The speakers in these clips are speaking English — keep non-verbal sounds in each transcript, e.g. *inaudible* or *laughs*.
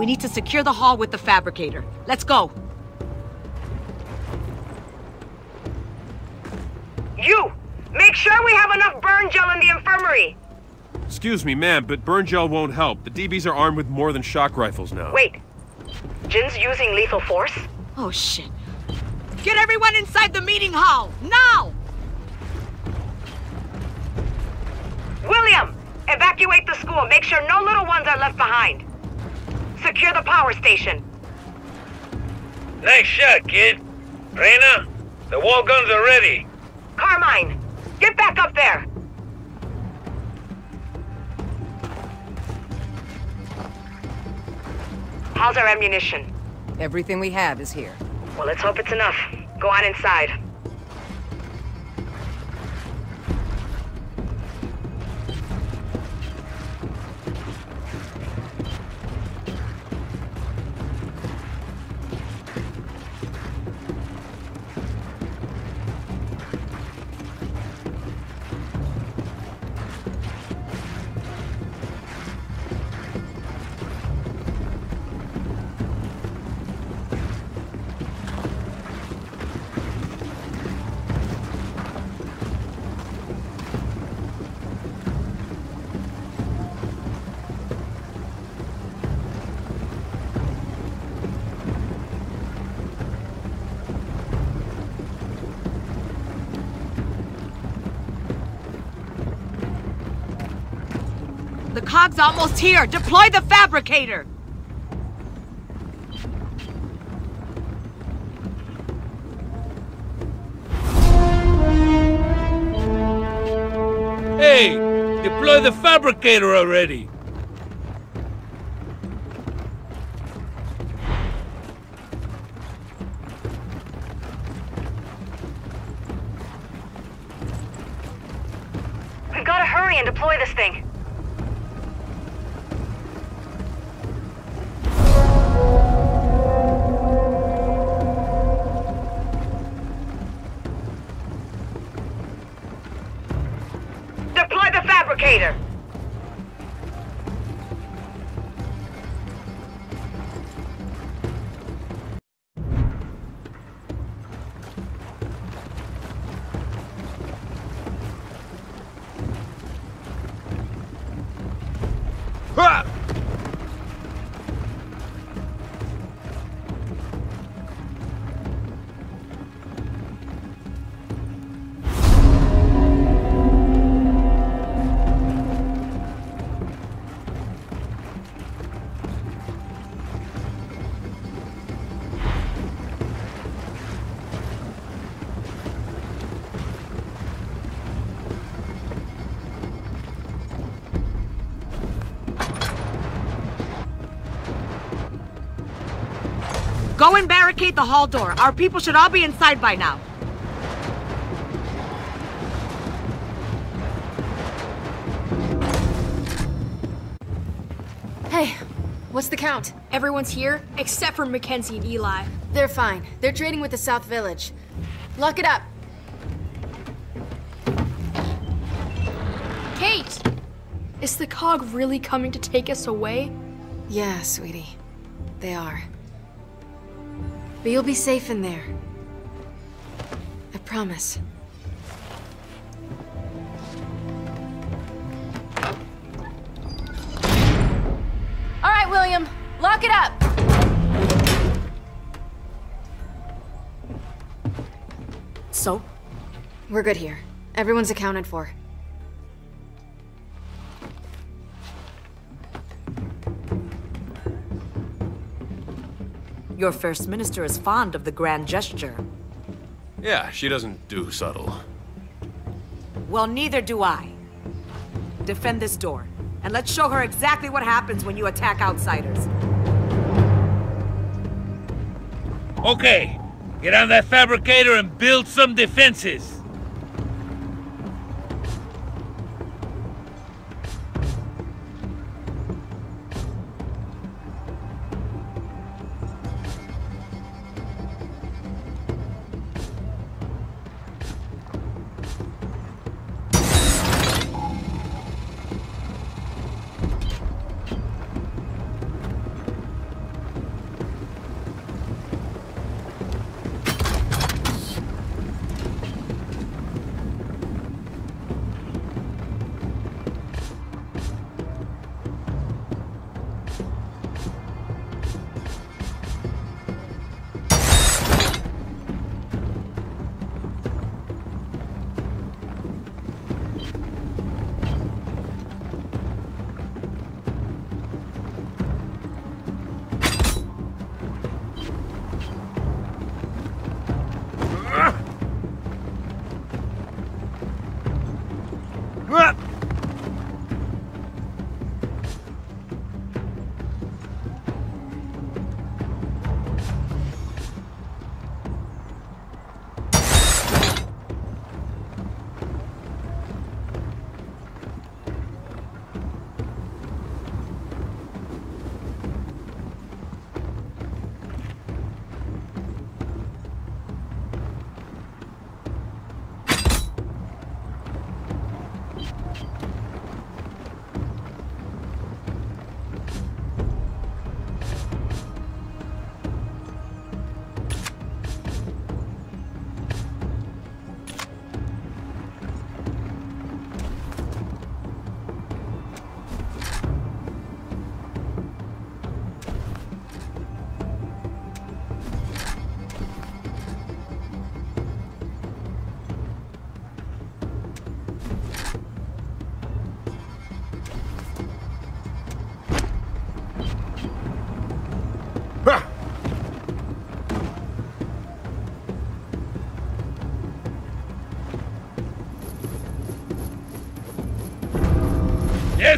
We need to secure the hall with the fabricator. Let's go. You! Make sure we have enough burn gel in the infirmary! Excuse me, ma'am, but burn gel won't help. The DBs are armed with more than shock rifles now. Wait. Jinn's using lethal force? Oh, shit. Get everyone inside the meeting hall! Now! William! Evacuate the school. Make sure no little ones are left behind. Secure the power station. Nice shot, kid. Reyna, the wall guns are ready. Carmine, get back up there! How's our ammunition? Everything we have is here. Well, let's hope it's enough. Go on inside. Cog's almost here! Deploy the fabricator! Hey, deploy the fabricator already. Deploy Go and barricade the hall door. Our people should all be inside by now. Hey, what's the count? Everyone's here except for Mackenzie and Eli. They're fine. They're trading with the South Village. Lock it up. Kait! Is the COG really coming to take us away? Yeah, sweetie. They are. But you'll be safe in there. I promise. All right, William. Lock it up. So? We're good here. Everyone's accounted for. Your First Minister is fond of the grand gesture. Yeah, she doesn't do subtle. Well, neither do I. Defend this door, and let's show her exactly what happens when you attack outsiders. Okay, get on that fabricator and build some defenses.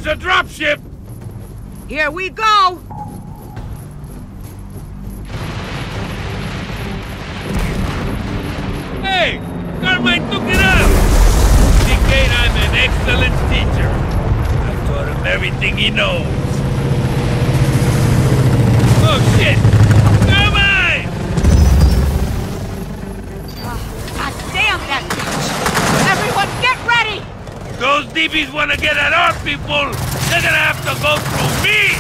There's a dropship! Here we go! Hey! Carmine took it out! Kincaid, I'm an excellent teacher. I taught him everything he knows. Oh shit! Carmine! God damn that bitch! Everyone get ready! Those DBs wanna get at our people! They're gonna have to go through me!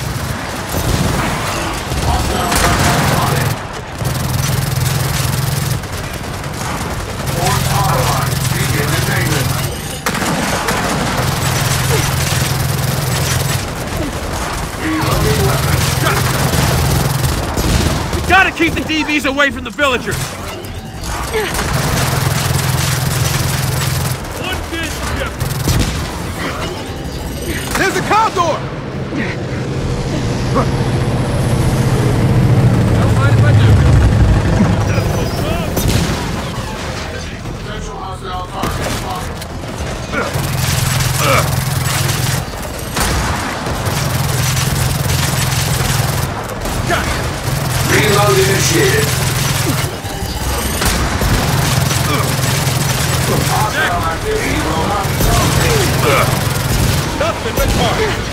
We gotta keep the DBs away from the villagers! *laughs* Nothing but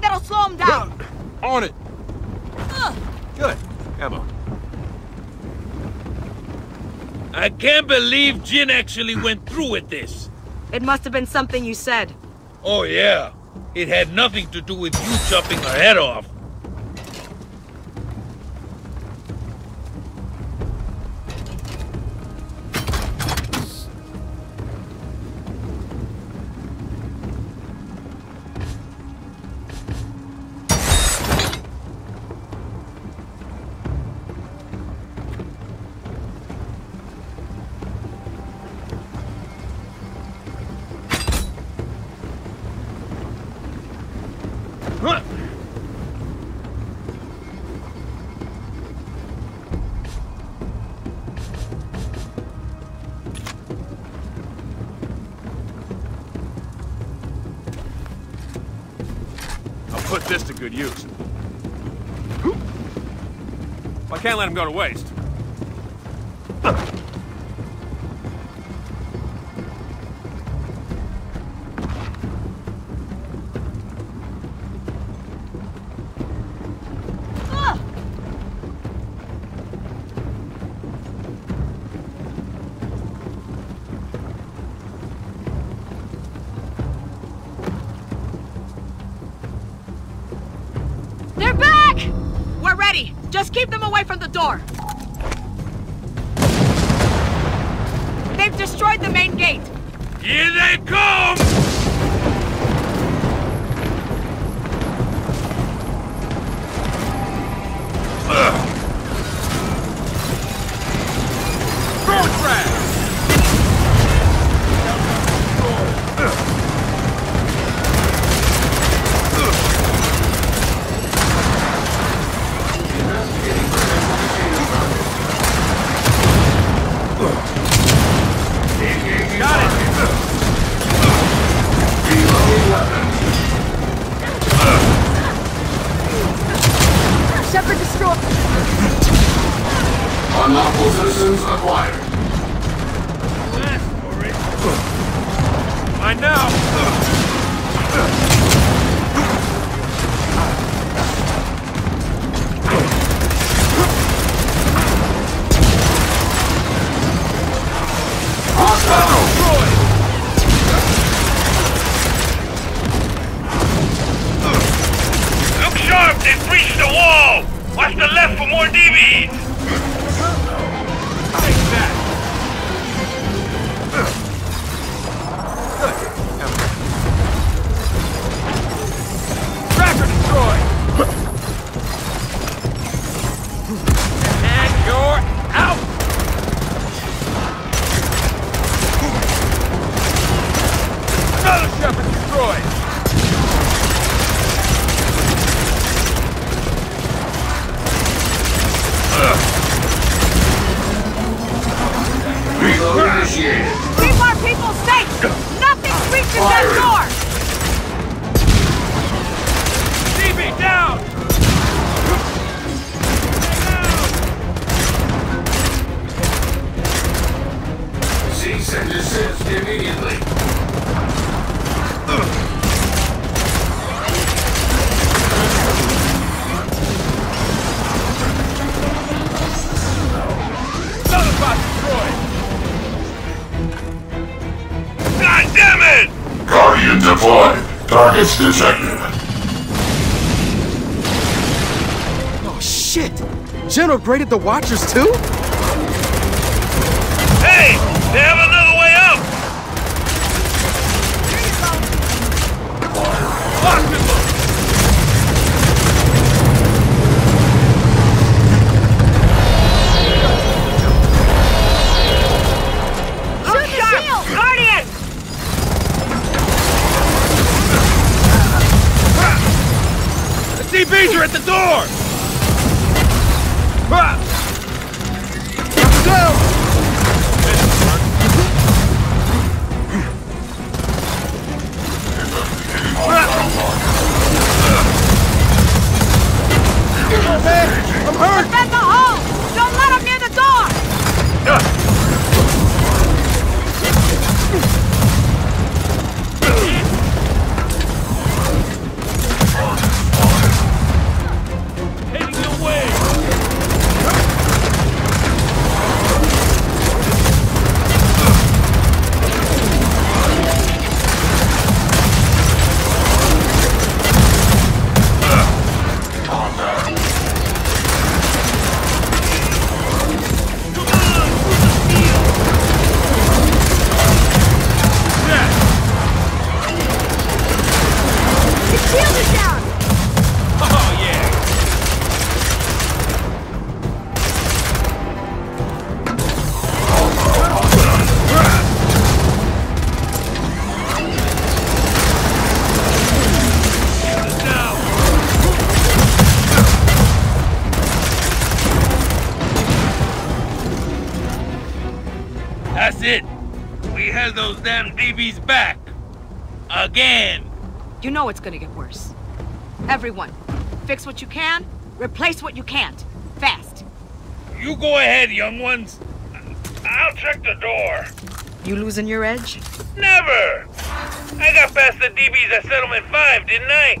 Build that'll slow them down. On it! Good. Ammo. I can't believe Jinn actually went through with this. It must have been something you said. Oh yeah, it had nothing to do with you chopping her head off. I can't let Just keep them away from the door. They've destroyed the main gate. Here they come! Upgraded the Watchers too? We those damn DBs back! Again! You know it's gonna get worse. Everyone, fix what you can, replace what you can't. Fast. You go ahead, young ones! I'll check the door! You losing your edge? Never! I got past the DBs at Settlement 5, didn't I?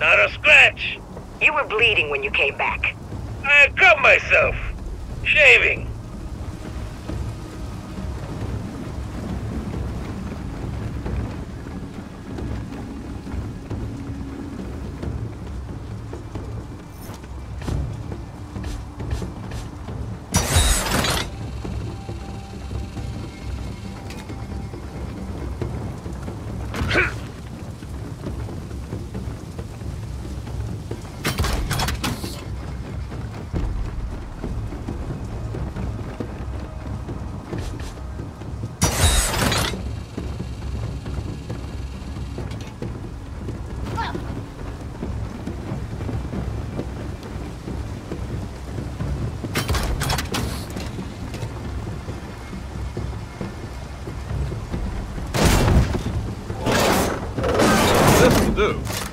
Not a scratch. You were bleeding when you came back. I cut myself. Shaving. Do.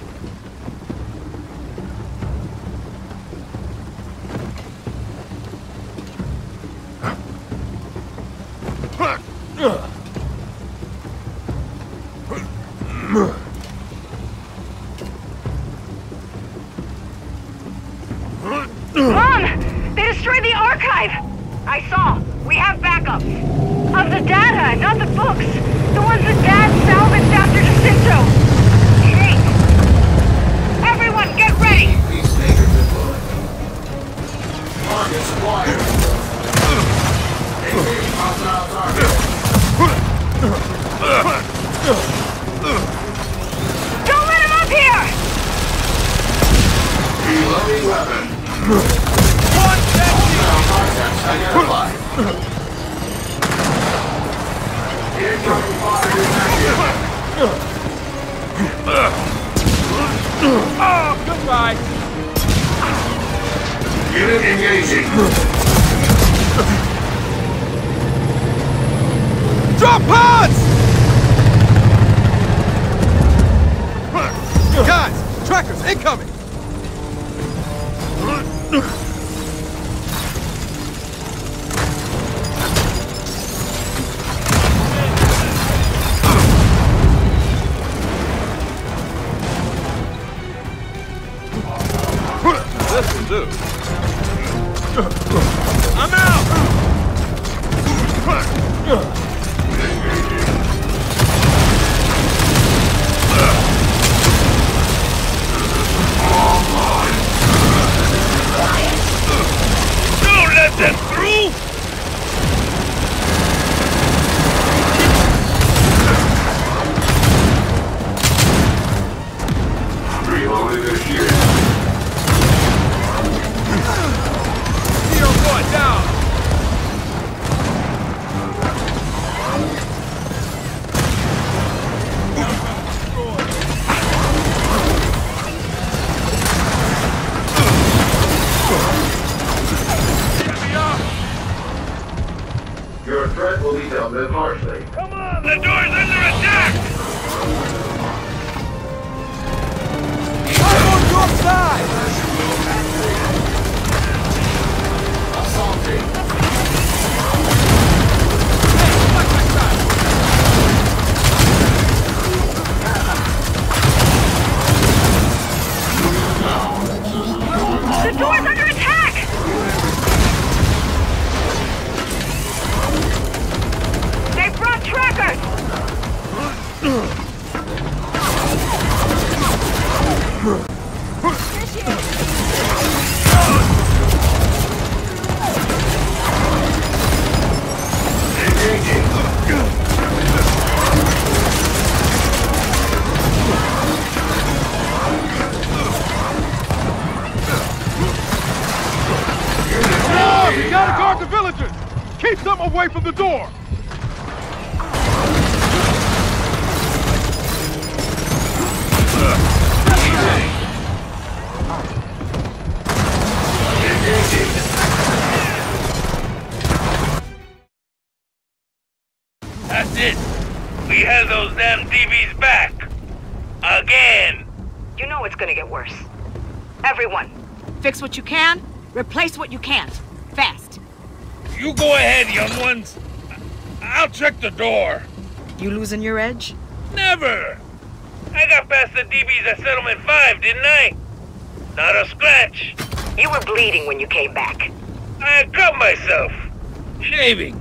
Replace what you can't. Fast. You go ahead, young ones. I'll check the door. You losing your edge? Never! I got past the DBs at Settlement 5, didn't I? Not a scratch. You were bleeding when you came back. I cut myself. Shaving.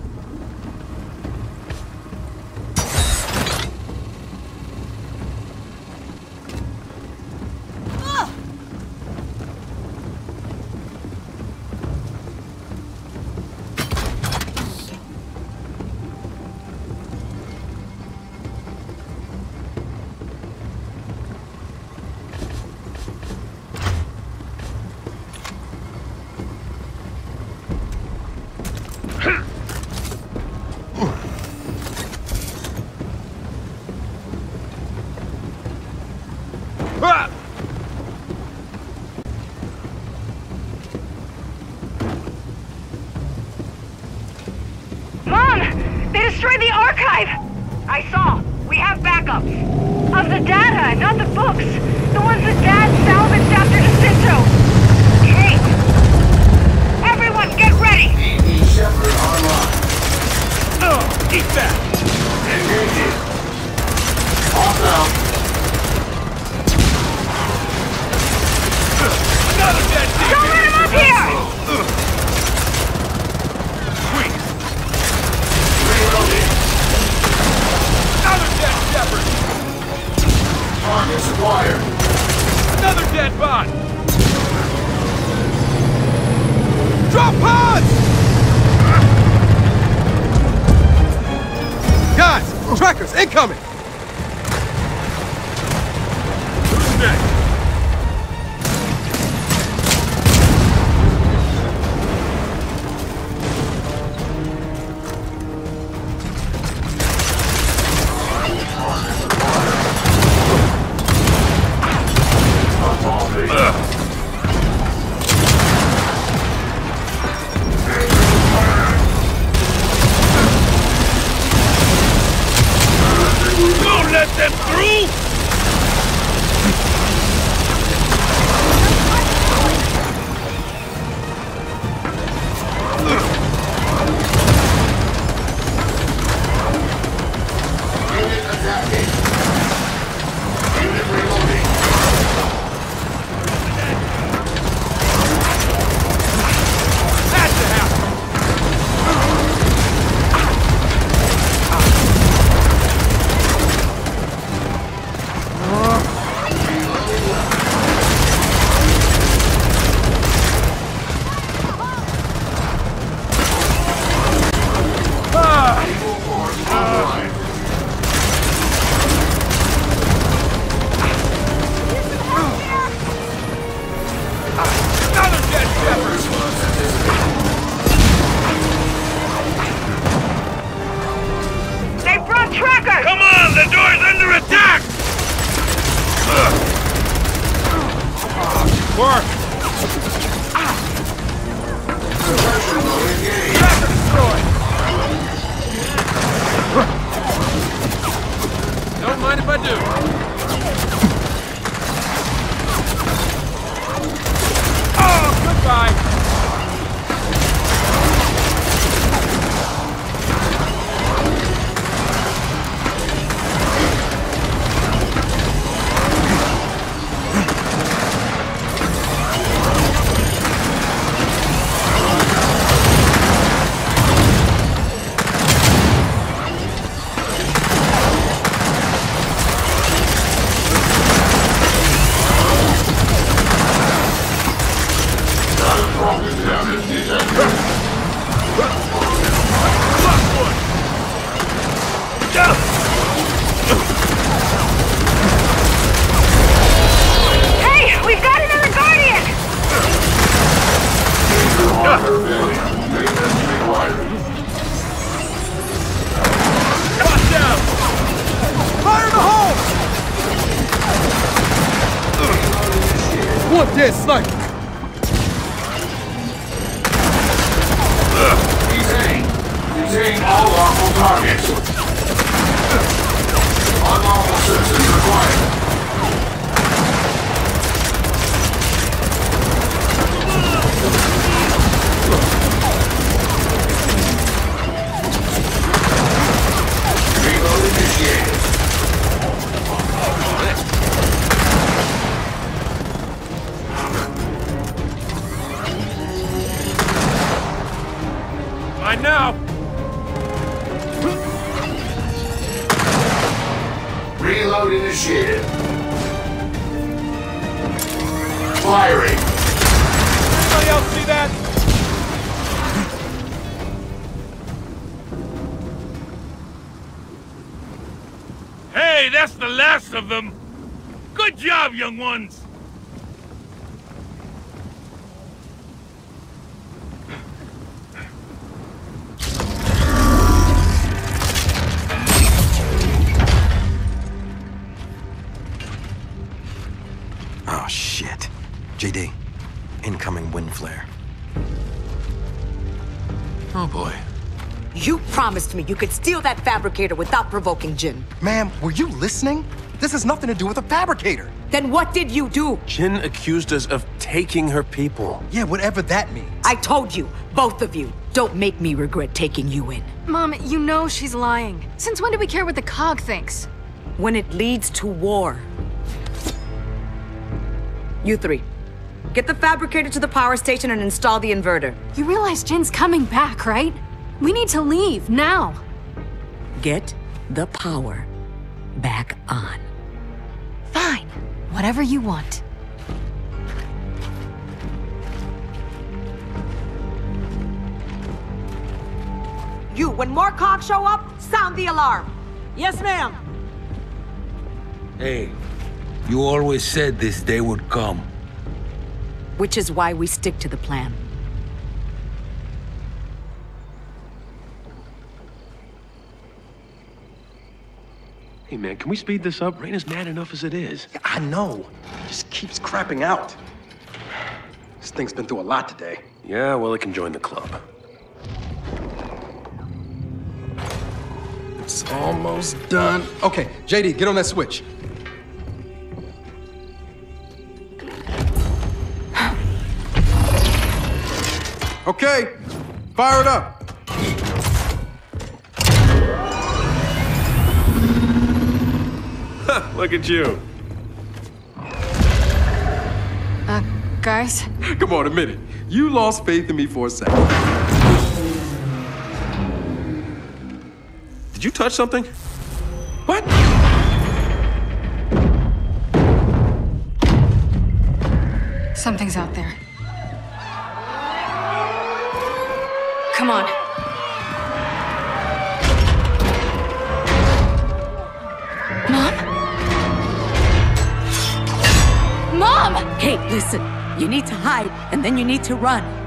Detain all lawful targets. Unlawful citizens required. Reload initiated. I know! That's the last of them! Good job, young ones! Promised me you could steal that fabricator without provoking Jinn. Ma'am, were you listening? This has nothing to do with a fabricator. Then what did you do? Jinn accused us of taking her people. Yeah, whatever that means. I told you, both of you, don't make me regret taking you in. Mom, you know she's lying. Since when do we care what the COG thinks? When it leads to war. You three, Get the fabricator to the power station and install the inverter. You realize Jinn's coming back, right? We need to leave, now. Get the power back on. Fine. Whatever you want. You, when more COGs show up, sound the alarm. Yes, ma'am. Hey, you always said this day would come. Which is why we stick to the plan. Hey, man, can we speed this up? Rain is mad enough as it is. Yeah, I know. It just keeps crapping out. This thing's been through a lot today. Yeah, well, it can join the club. It's almost done. Okay, JD, get on that switch. *sighs* Okay, fire it up. *laughs* Look at you. Uh, guys? Come on, admit it. You lost faith in me for a second. Did you touch something? What? Something's out there. Come on. Listen. You need to hide, and then you need to run.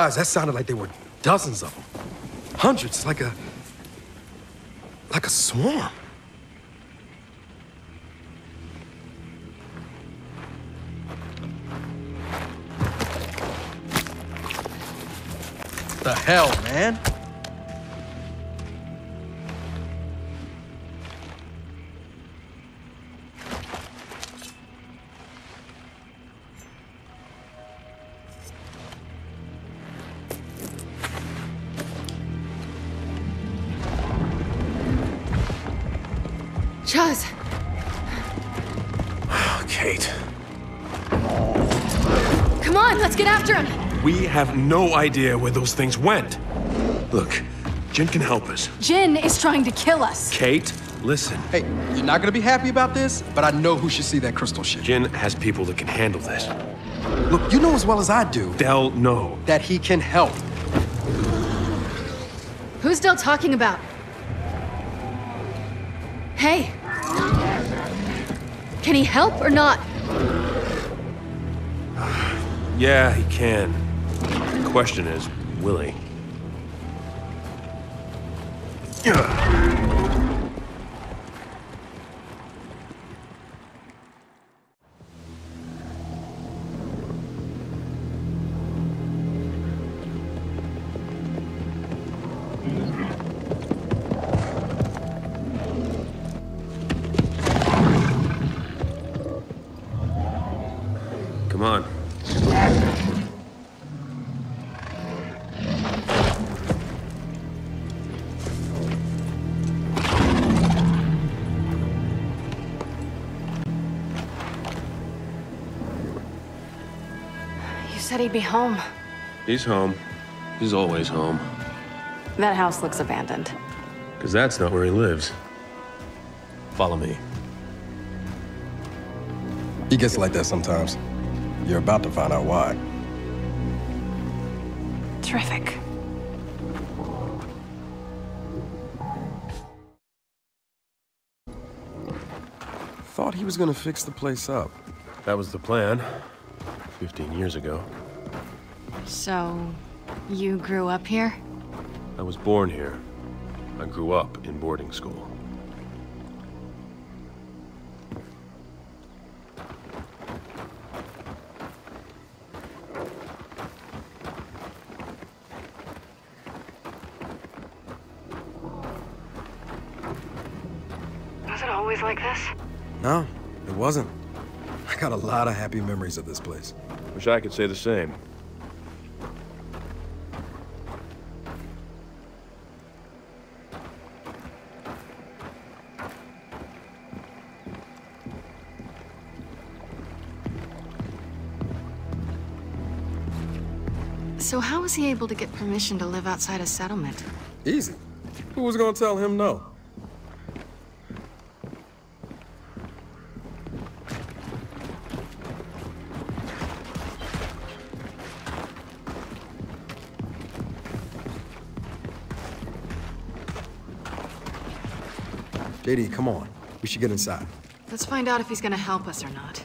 Guys, that sounded like there were dozens of them. Hundreds, like a. like a swarm. The hell, man? Have no idea where those things went. Look, Jinn can help us. Jinn is trying to kill us. Kait, listen. Hey, you're not gonna be happy about this, but I know who should see that crystal shit. Jinn has people that can handle this. Look, you know as well as I do They'll know. that he can help. Who's Del talking about? Hey! Can he help or not? *sighs* Yeah, he can. Question is, will he? Said he'd be home. He's home. He's always home. That house looks abandoned. Because that's not where he lives. Follow me. He gets like that sometimes. You're about to find out why. Terrific. Thought he was gonna fix the place up. That was the plan. 15 years ago. So, you grew up here? I was born here. I grew up in boarding school. Was it always like this? No, it wasn't. I got a lot of happy memories of this place. Wish I could say the same. So how was he able to get permission to live outside a settlement? Easy. Who was gonna tell him no? JD, come on. We should get inside. Let's find out if he's gonna help us or not.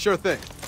Sure thing.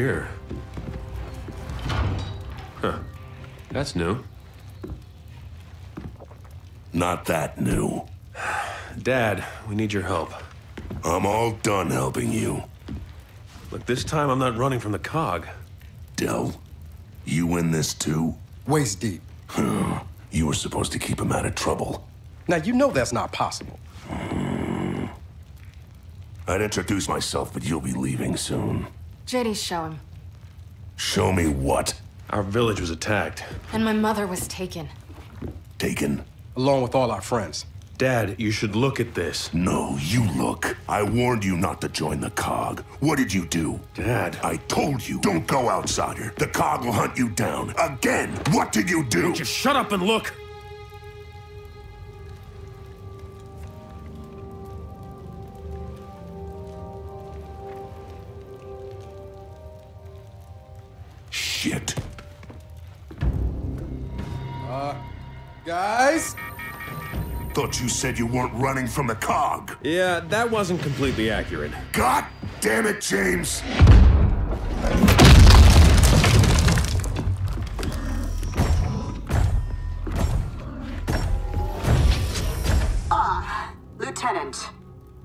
Here? Huh. That's new. Not that new. Dad, we need your help. I'm all done helping you. Look, this time I'm not running from the COG. Del, you in this too? Waist deep. You were supposed to keep him out of trouble. Now, you know that's not possible. Hmm. I'd introduce myself, but you'll be leaving soon. JD, show him. Show me what? Our village was attacked. And my mother was taken. Taken? Along with all our friends. Dad, you should look at this. No, you look. I warned you not to join the COG. What did you do? Dad. I told you, don't go outsider. The COG will hunt you down. Again! What did you do? Just shut up and look! Guys? Thought you said you weren't running from the COG. Yeah, that wasn't completely accurate. God damn it, James! Ah, Lieutenant.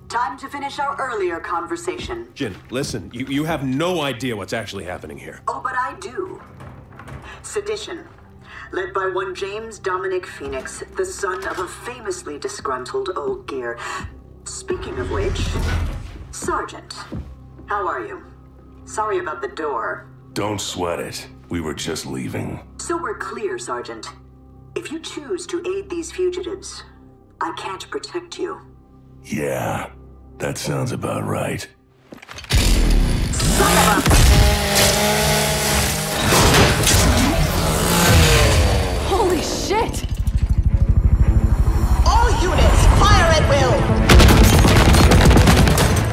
Time to finish our earlier conversation. Jinn, listen, you, you have no idea what's actually happening here. Oh, but I do. Sedition. Led by one James Dominic Fenix, the son of a famously disgruntled old gear. Speaking of which, Sergeant, how are you? Sorry about the door. Don't sweat it. We were just leaving. So we're clear, Sergeant. If you choose to aid these fugitives, I can't protect you. Yeah, that sounds about right. Holy shit! All units, fire at will!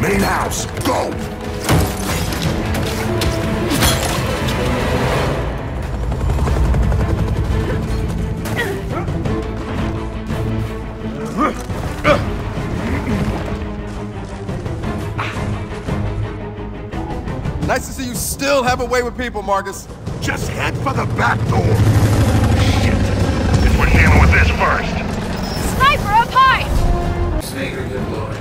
Main house, go! Nice to see you still have a way with people, Marcus. Just head for the back door. Shit. Dealing with this first. Sniper up high! Sneaker deployed.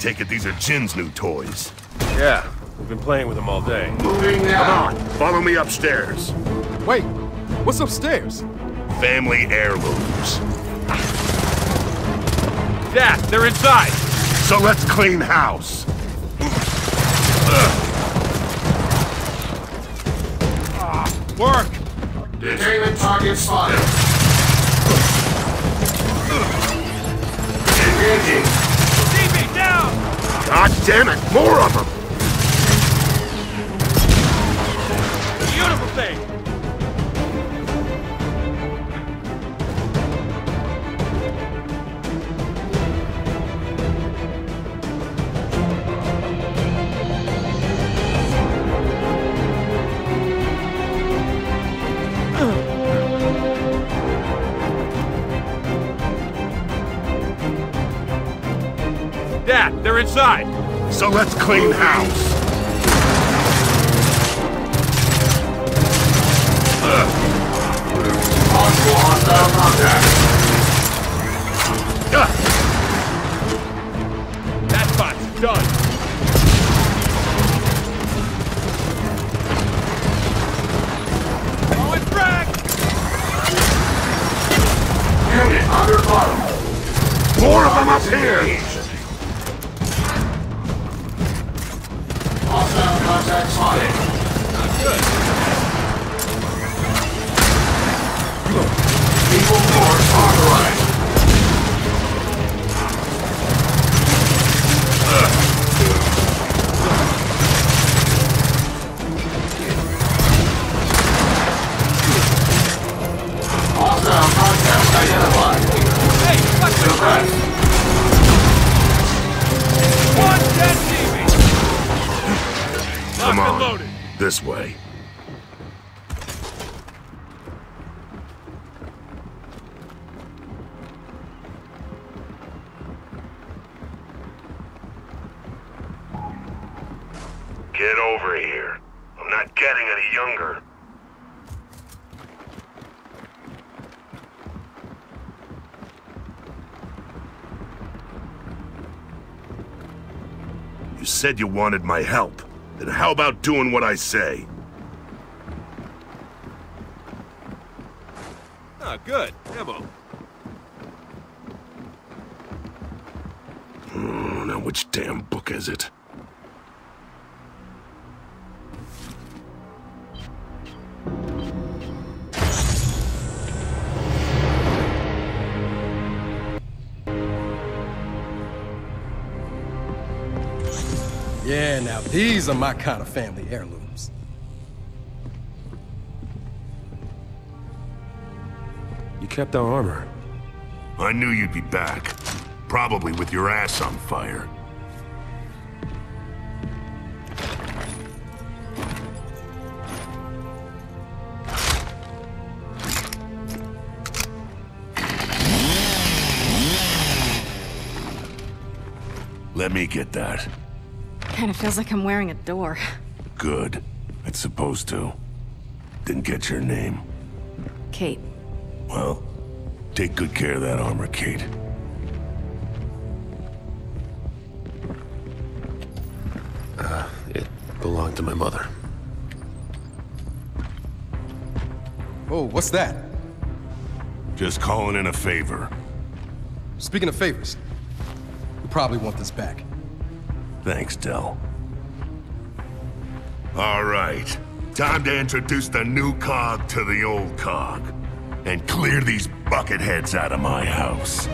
Take it these are Jinn's new toys. Yeah, we've been playing with them all day. Moving now. Come on, follow me upstairs. Wait, what's upstairs? Family heirlooms. Dad, they're inside! So let's clean house. Ah, work! Detainment target spotted. Engaging. God damn it, more of them! Four of them up here. Hostile contact spotted. Good. Equal force authorized. Suppressed. One dead TV! Come on. This way. Said you wanted my help. Then how about doing what I say? Ah, good. Ammo. Oh, now which damn book is it? Yeah, now these are my kind of family heirlooms. You kept our armor. I knew you'd be back. Probably with your ass on fire. Let me get that. Kinda feels like I'm wearing a door. Good. It's supposed to. Didn't get your name. Kait. Well, take good care of that armor, Kait. Uh, it belonged to my mother. Oh, what's that? Just calling in a favor. Speaking of favors, you probably want this back. Thanks, Del. All right. Time to introduce the new COG to the old COG. And clear these bucketheads out of my house.